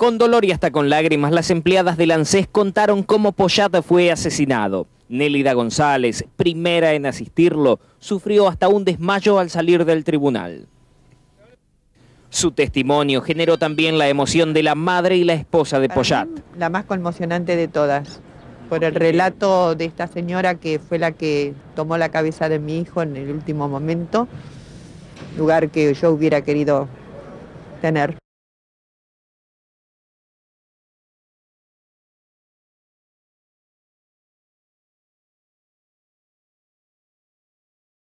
Con dolor y hasta con lágrimas, las empleadas del ANSES contaron cómo Poyat fue asesinado. Nélida González, primera en asistirlo, sufrió hasta un desmayo al salir del tribunal. Su testimonio generó también la emoción de la madre y la esposa de Poyat. La más conmocionante de todas, por el relato de esta señora que fue la que tomó la cabeza de mi hijo en el último momento, lugar que yo hubiera querido tener.